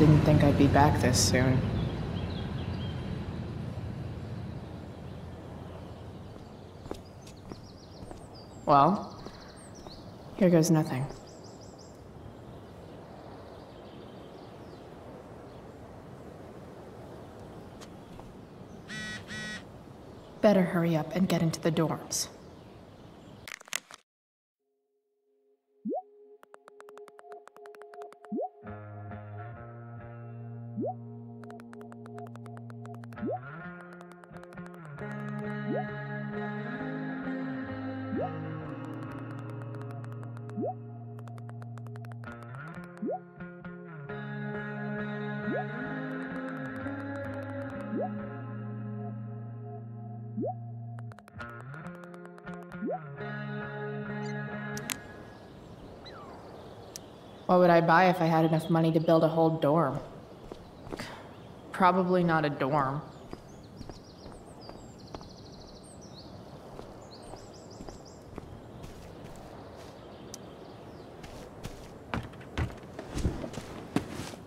Didn't think I'd be back this soon. Well, here goes nothing. Better hurry up and get into the dorms. What would I buy if I had enough money to build a whole dorm? Probably not a dorm.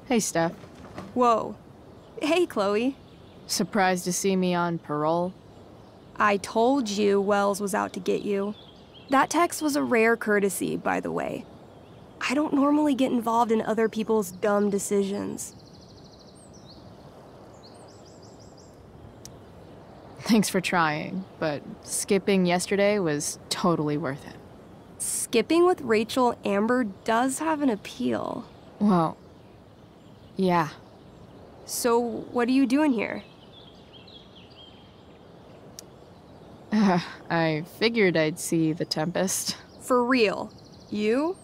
Hey, Steph. Whoa. Hey, Chloe. Surprised to see me on parole? I told you Wells was out to get you. That text was a rare courtesy, by the way. I don't normally get involved in other people's dumb decisions. Thanks for trying, but skipping yesterday was totally worth it. Skipping with Rachel Amber does have an appeal. Well, yeah. So, what are you doing here? Uh, I figured I'd see the Tempest. For real? You?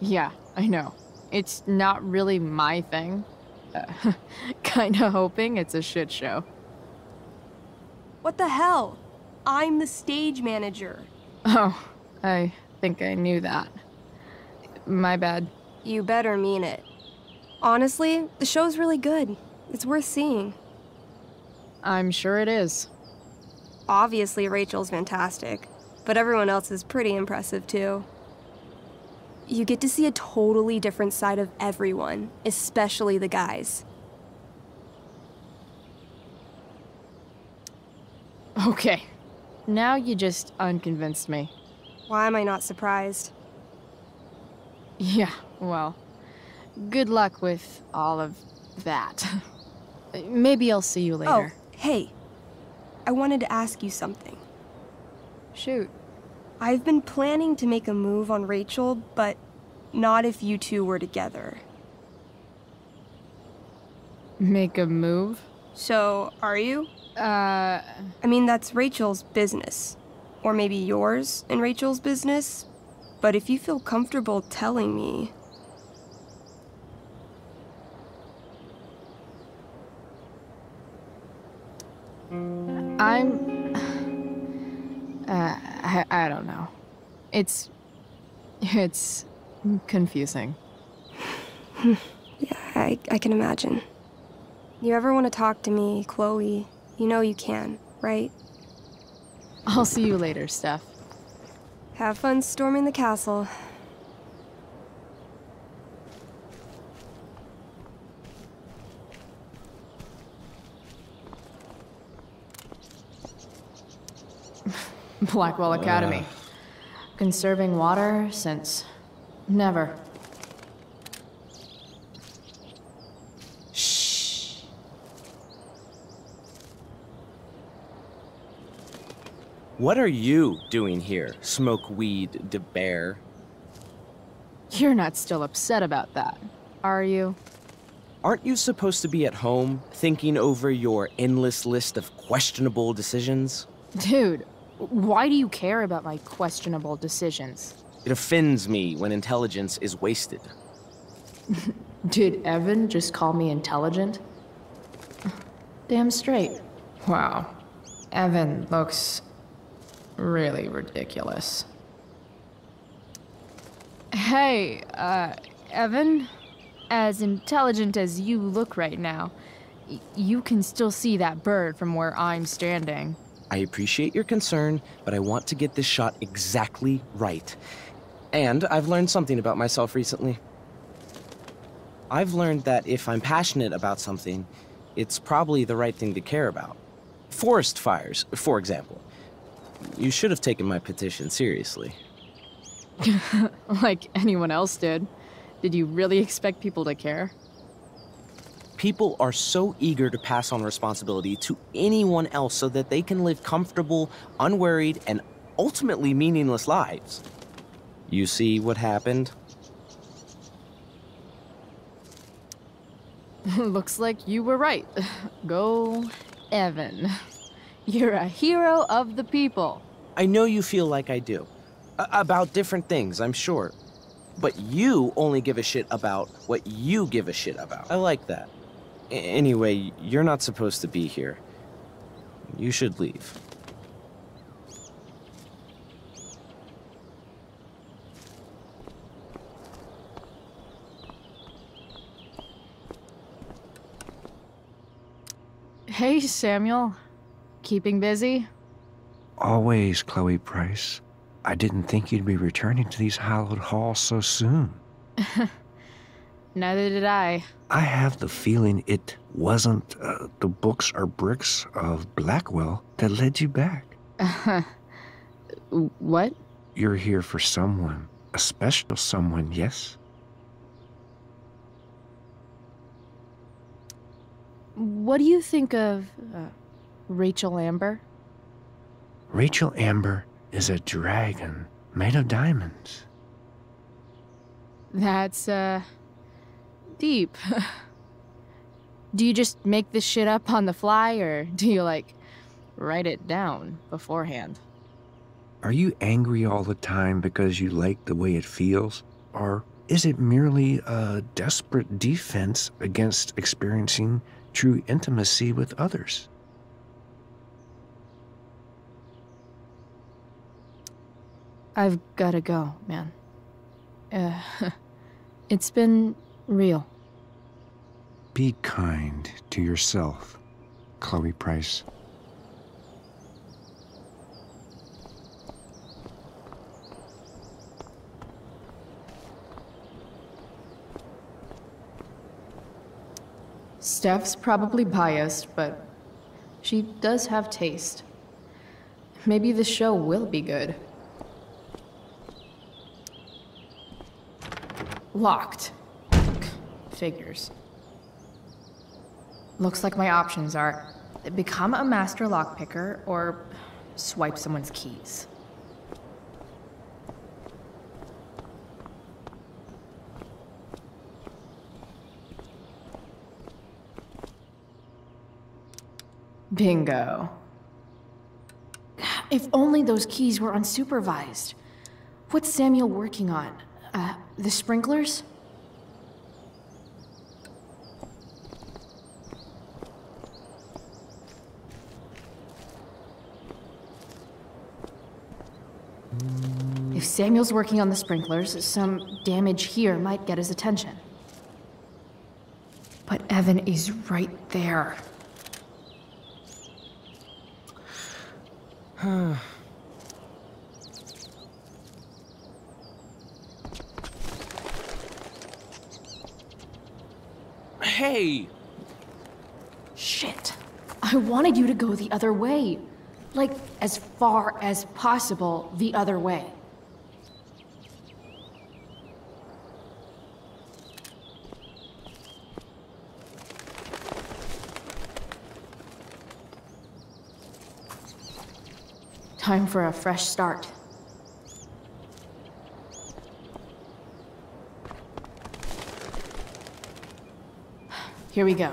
Yeah, I know. It's not really my thing. Uh, kinda hoping it's a shit show. What the hell? I'm the stage manager. Oh, I think I knew that. My bad. You better mean it. Honestly, the show's really good. It's worth seeing. I'm sure it is. Obviously, Rachel's fantastic, but everyone else is pretty impressive too. You get to see a totally different side of everyone, especially the guys. Okay. Now you just unconvinced me. Why am I not surprised? Yeah, well, good luck with all of that. Maybe I'll see you oh, later. Oh, hey. I wanted to ask you something. Shoot. I've been planning to make a move on Rachel, but not if you two were together. Make a move? So, are you? Uh. I mean, that's Rachel's business. Or maybe yours and Rachel's business. But if you feel comfortable telling me. I'm. Uh, I, I don't know. It's. It's confusing. yeah, I, I can imagine. You ever want to talk to me, Chloe, you know you can, right? I'll see you later, Steph. Have fun storming the castle. Blackwell Academy. Conserving water since never. Shh. What are you doing here, smokeweed de bear? You're not still upset about that, are you? Aren't you supposed to be at home, thinking over your endless list of questionable decisions? Dude, why do you care about my questionable decisions? It offends me when intelligence is wasted. Did Evan just call me intelligent? Damn straight. Wow. Evan looks really ridiculous. Hey, uh, Evan? As intelligent as you look right now, you can still see that bird from where I'm standing. I appreciate your concern, but I want to get this shot exactly right. And I've learned something about myself recently. I've learned that if I'm passionate about something, it's probably the right thing to care about. Forest fires, for example. You should have taken my petition seriously. like anyone else did. Did you really expect people to care? People are so eager to pass on responsibility to anyone else so that they can live comfortable, unworried, and ultimately meaningless lives. You see what happened? Looks like you were right. Go, Evan. You're a hero of the people. I know you feel like I do. A- about different things, I'm sure. But you only give a shit about what you give a shit about. I like that. A- anyway, you're not supposed to be here. You should leave. Hey, Samuel. Keeping busy? Always, Chloe Price. I didn't think you'd be returning to these hallowed halls so soon. Neither did I. I have the feeling it wasn't uh, the books or bricks of Blackwell that led you back. what? You're here for someone, a special someone, yes? What do you think of uh, Rachel Amber? Rachel Amber is a dragon made of diamonds. That's, uh, deep. do you just make this shit up on the fly, or do you, like, write it down beforehand? Are you angry all the time because you like the way it feels? Or is it merely a desperate defense against experiencing true intimacy with others? I've gotta go, man. Uh, it's been real. Be kind to yourself, Chloe Price. Steph's probably biased, but she does have taste. Maybe the show will be good. Locked. Figures. Looks like my options are become a master lockpicker or swipe someone's keys. Bingo. If only those keys were unsupervised. What's Samuel working on? Uh, the sprinklers? Samuel's working on the sprinklers, some damage here might get his attention. But Evan is right there. Hey! Shit. I wanted you to go the other way. Like, as far as possible the other way. Time for a fresh start. Here we go.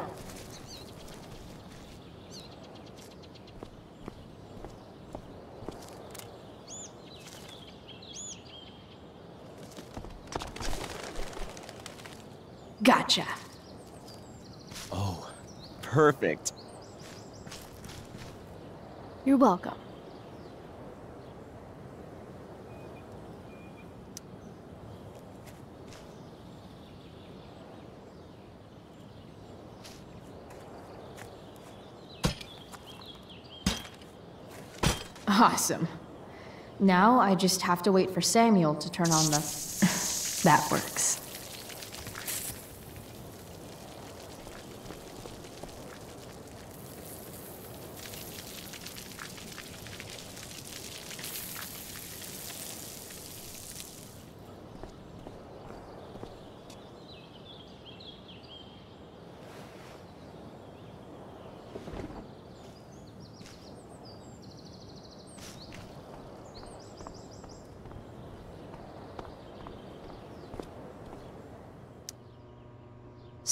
Gotcha. Oh, perfect. You're welcome. Awesome. Now I just have to wait for Samuel to turn on the... that works.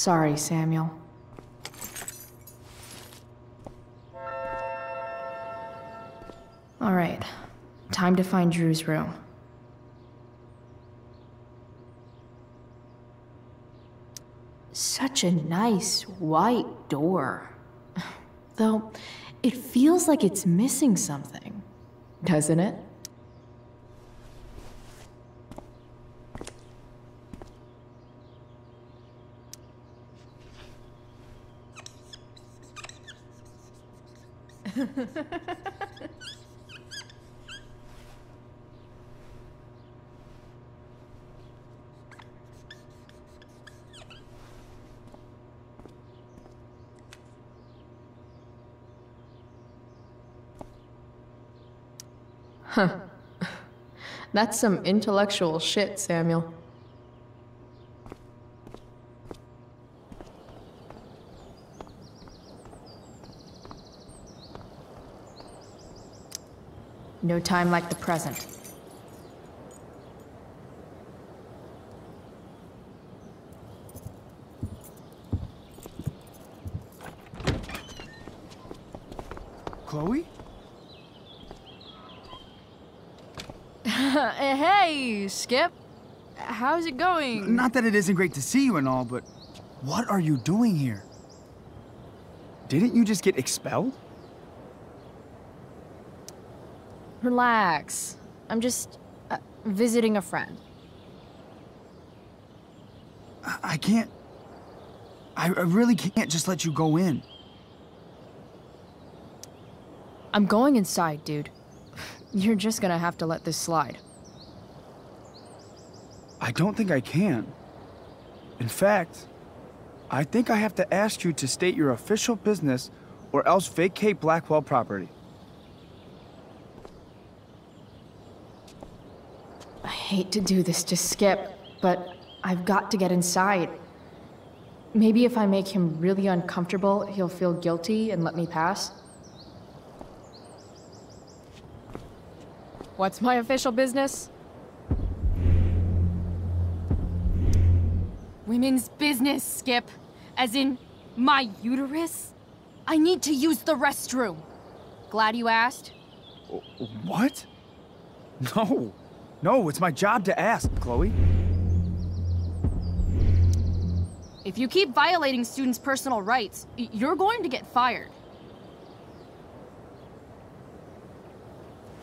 Sorry, Samuel. All right, time to find Drew's room. Such a nice white door. Though, it feels like it's missing something, doesn't it? Huh. That's some intellectual shit, Samuel. No time like the present. Chloe? Eh, hey, Skip. How's it going? Not that it isn't great to see you and all, but what are you doing here? Didn't you just get expelled? Relax. I'm just uh, visiting a friend. I, I can't. I, I really can't just let you go in. I'm going inside, dude. You're just gonna have to let this slide. I don't think I can. In fact, I think I have to ask you to state your official business or else vacate Blackwell property. Hate to do this to Skip, but I've got to get inside. Maybe if I make him really uncomfortable, he'll feel guilty and let me pass. What's my official business? Women's business, Skip. As in, my uterus? I need to use the restroom. Glad you asked. What? No. No, it's my job to ask, Chloe. If you keep violating students' personal rights, you're going to get fired.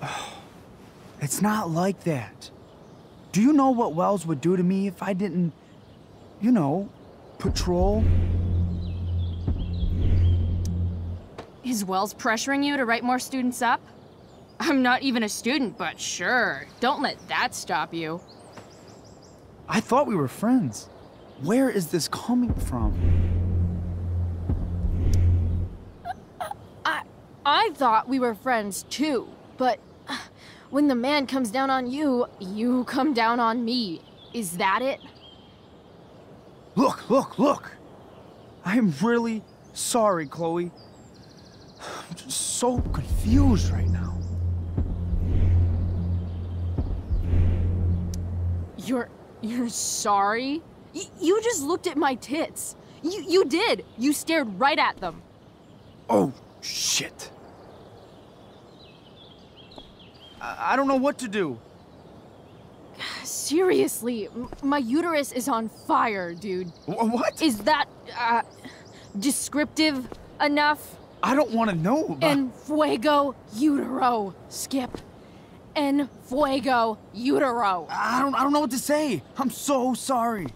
It's not like that. Do you know what Wells would do to me if I didn't, you know, patrol? Is Wells pressuring you to write more students up? I'm not even a student, but sure. Don't let that stop you. I thought we were friends. Where is this coming from? I I thought we were friends too, but when the man comes down on you, you come down on me. Is that it? Look, look, look! I'm really sorry, Chloe. I'm just so confused right now. You're you're sorry? Y- you just looked at my tits. You you did. You stared right at them. Oh, shit. I, I don't know what to do. Seriously, my uterus is on fire, dude. Wh- what? Is that uh, descriptive enough? I don't want to know. about- En fuego utero, Skip. En fuego utero. I don't. I don't know what to say. I'm so sorry.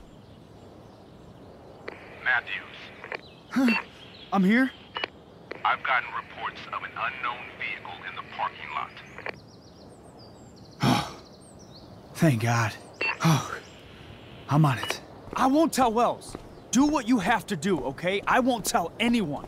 Matthews, I'm here. I've gotten reports of an unknown vehicle in the parking lot. Thank God. Oh, I'm on it. I won't tell Wells. Do what you have to do, okay? I won't tell anyone.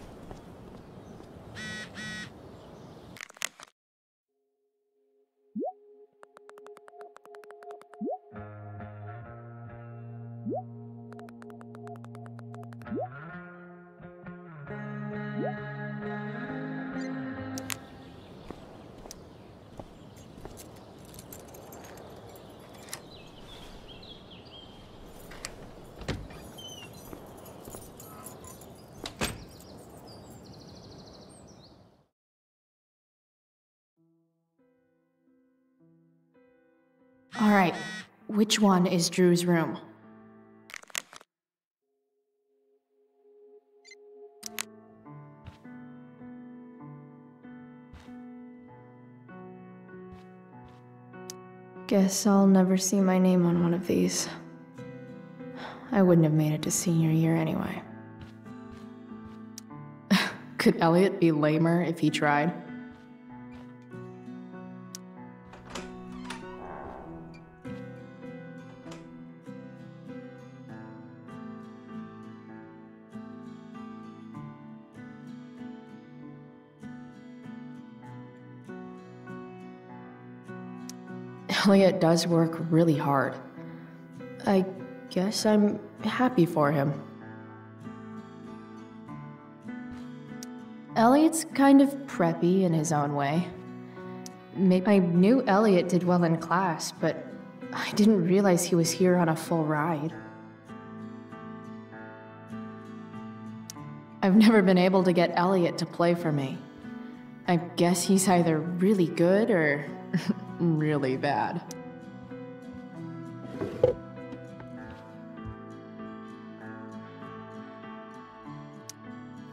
All right, which one is Drew's room? Guess I'll never see my name on one of these. I wouldn't have made it to senior year anyway. Could Elliot be lamer if he tried? Elliot does work really hard. I guess I'm happy for him. Elliot's kind of preppy in his own way. Maybe I knew Elliot did well in class, but I didn't realize he was here on a full ride. I've never been able to get Elliot to play for me. I guess he's either really good or really bad.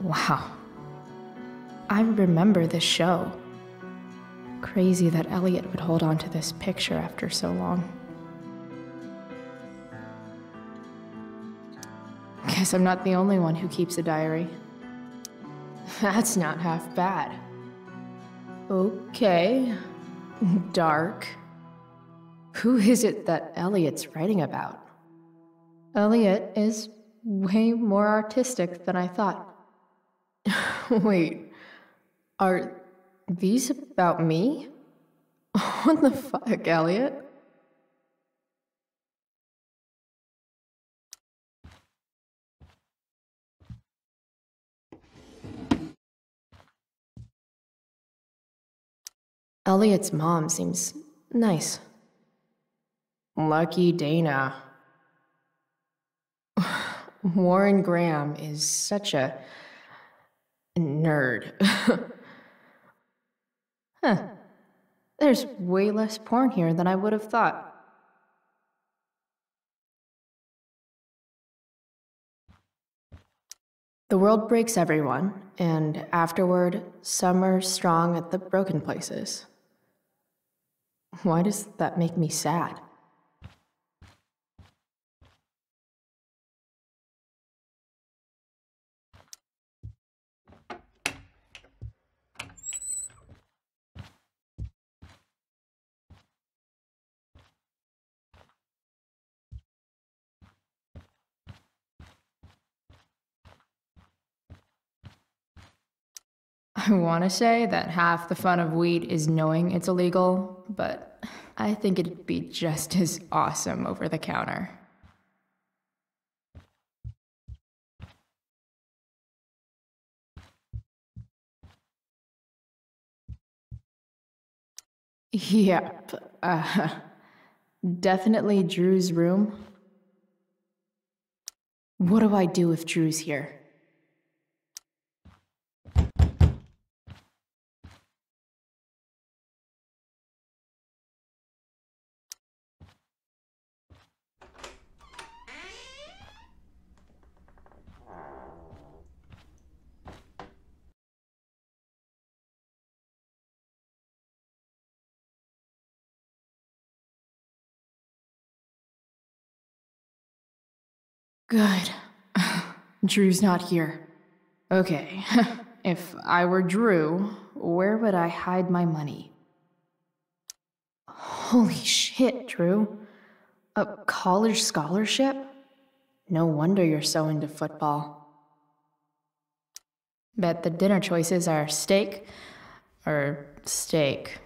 Wow. I remember this show. Crazy that Elliot would hold on to this picture after so long. Guess I'm not the only one who keeps a diary. That's not half bad. Okay. Dark. Who is it that Elliot's writing about? Elliot is way more artistic than I thought. Wait, are these about me? What the fuck, Elliot? Elliot's mom seems nice. Lucky Dana. Warren Graham is such a nerd. huh. There's way less porn here than I would have thought. The world breaks everyone, and afterward, some are strong at the broken places. Why does that make me sad? I want to say that half the fun of weed is knowing it's illegal, but I think it'd be just as awesome over the counter. Yep. Uh, definitely Drew's room. What do I do if Drew's here? Good. Drew's not here. Okay, if I were Drew, where would I hide my money? Holy shit, Drew. A college scholarship? No wonder you're so into football. Bet the dinner choices are steak or steak.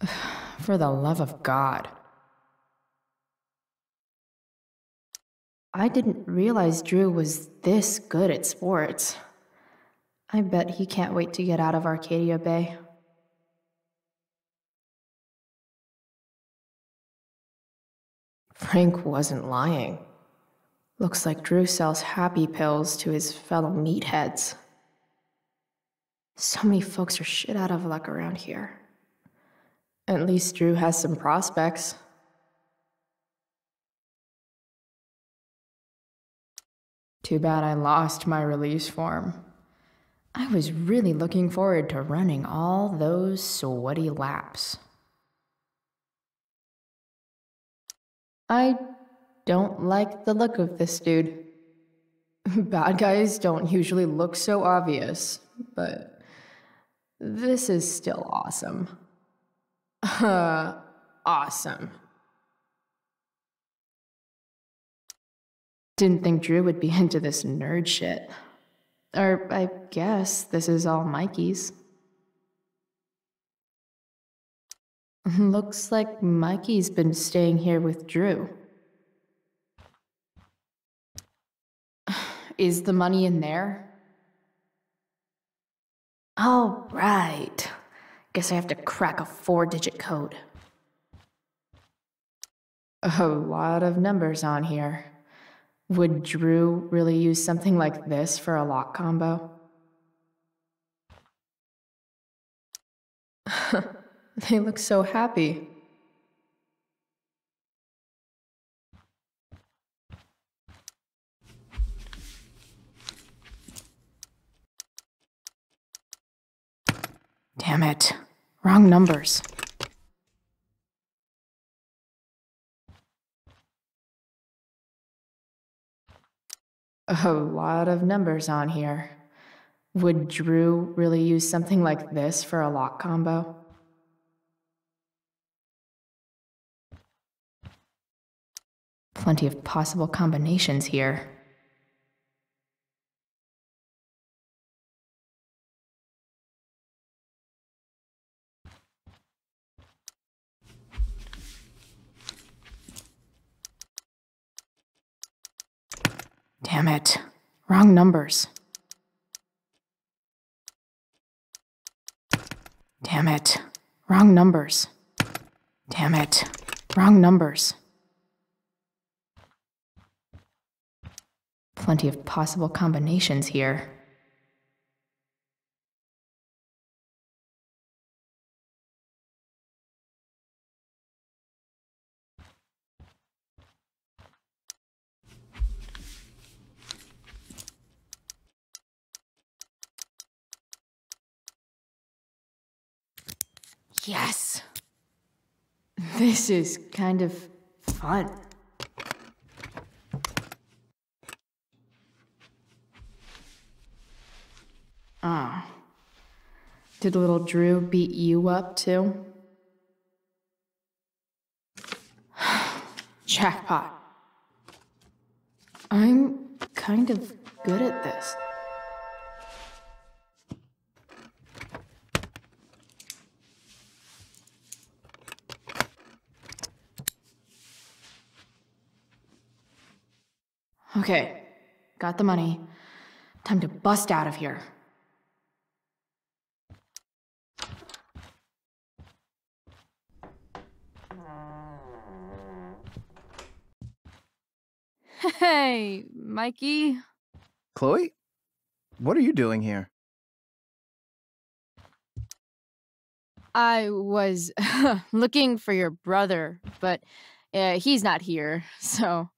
For the love of God. I didn't realize Drew was this good at sports. I bet he can't wait to get out of Arcadia Bay. Frank wasn't lying. Looks like Drew sells happy pills to his fellow meatheads. So many folks are shit out of luck around here. At least Drew has some prospects. Too bad I lost my release form. I was really looking forward to running all those sweaty laps. I don't like the look of this dude. Bad guys don't usually look so obvious, but this is still awesome. Uh, awesome. Didn't think Drew would be into this nerd shit. Or I guess this is all Mikey's. Looks like Mikey's been staying here with Drew. Is the money in there? All right. Guess I have to crack a four digit code. A lot of numbers on here. Would Drew really use something like this for a lock combo? they look so happy. Damn it. Wrong numbers. A lot of numbers on here. Would Drew really use something like this for a lock combo? Plenty of possible combinations here. Damn it. Wrong numbers. Damn it. Wrong numbers. Damn it. Wrong numbers. Plenty of possible combinations here. Yes! This is kind of fun. Ah. Did little Drew beat you up too? Jackpot. I'm kind of good at this. Okay, got the money. Time to bust out of here. Hey, Mikey. Chloe? What are you doing here? I was looking for your brother, but uh, he's not here, so.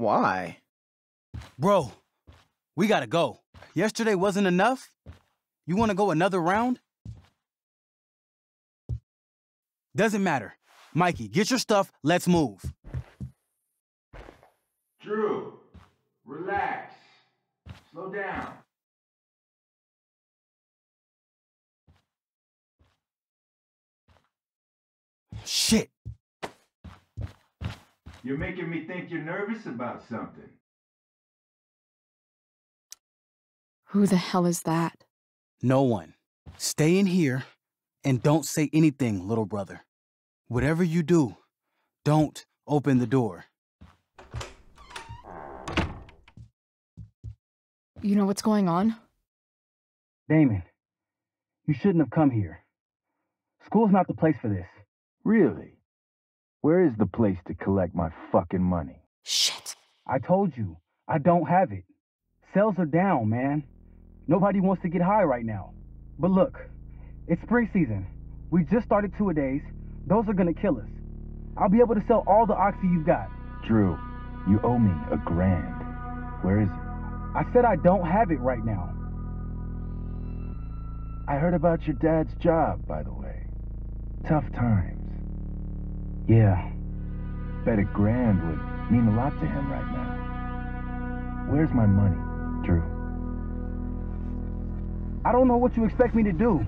Why? Bro, we gotta go. Yesterday wasn't enough? You wanna go another round? Doesn't matter. Mikey, get your stuff, let's move. Drew, relax. Slow down. Shit. You're making me think you're nervous about something. Who the hell is that? No one. Stay in here and don't say anything, little brother. Whatever you do, don't open the door. You know what's going on? Damon, you shouldn't have come here. School's not the place for this. Really? Where is the place to collect my fucking money? Shit. I told you, I don't have it. Sales are down, man. Nobody wants to get high right now. But look, it's spring season. We just started two a days. Those are gonna kill us. I'll be able to sell all the oxy you've got. Drew, you owe me a grand. Where is it? I said I don't have it right now. I heard about your dad's job, by the way. Tough times. Yeah. Bet a grand would mean a lot to him right now. Where's my money, Drew? I don't know what you expect me to do.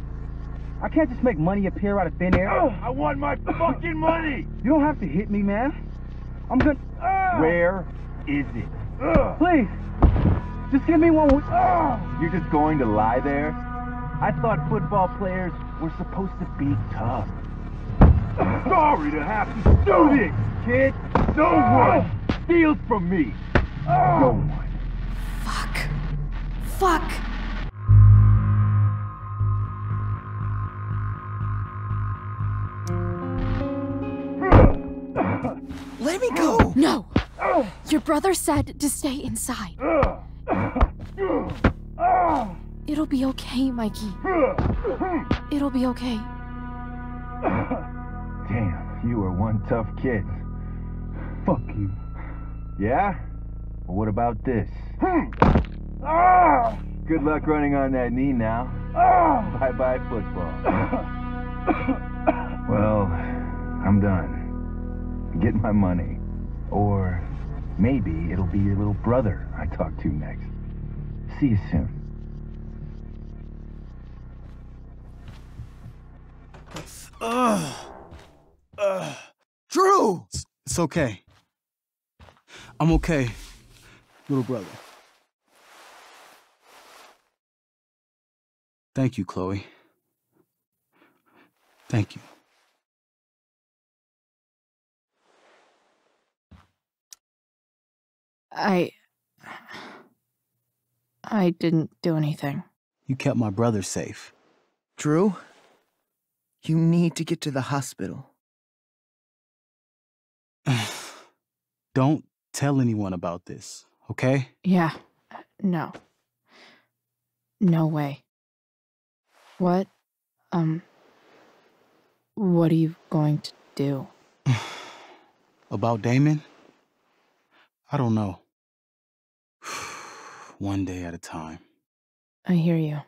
I can't just make money appear out of thin air. Oh, I want my fucking money! You don't have to hit me, man. I'm gonna. Ah! Where is it? Please, just give me one. with- ah! You're just going to lie there? I thought football players were supposed to be tough. Sorry to have to do this, kid. No one steals from me. No one. Fuck. Fuck. Let me go! No! Your brother said to stay inside. It'll be okay, Mikey. It'll be okay. Damn, you are one tough kid. Fuck you. Yeah? Well, what about this? Hmm. Ah! Good luck running on that knee now. Ah! Bye bye, football. well, I'm done. Get my money. Or maybe it'll be your little brother I talk to next. See you soon. Drew! It's, it's okay. I'm okay, little brother. Thank you, Chloe. Thank you. I. I didn't do anything. You kept my brother safe. Drew, you need to get to the hospital. Don't tell anyone about this, okay? Yeah. No. No way. What? Um. What are you going to do? About Damon? I don't know. One day at a time. I hear you.